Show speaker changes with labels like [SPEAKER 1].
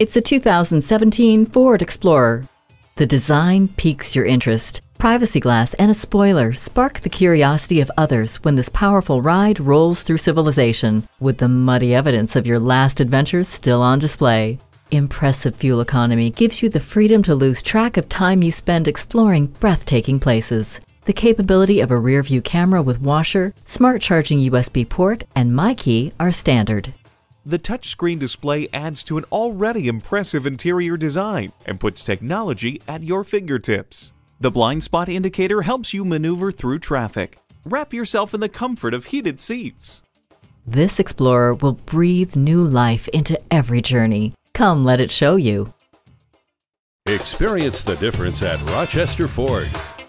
[SPEAKER 1] It's a 2017 Ford Explorer. The design piques your interest. Privacy glass and a spoiler spark the curiosity of others when this powerful ride rolls through civilization, with the muddy evidence of your last adventures still on display. Impressive fuel economy gives you the freedom to lose track of time you spend exploring breathtaking places. The capability of a rear view camera with washer, smart charging USB port, and MyKey are standard.
[SPEAKER 2] The touchscreen display adds to an already impressive interior design and puts technology at your fingertips. The blind spot indicator helps you maneuver through traffic. Wrap yourself in the comfort of heated seats.
[SPEAKER 1] This Explorer will breathe new life into every journey. Come let it show you.
[SPEAKER 3] Experience the difference at Rochester Ford.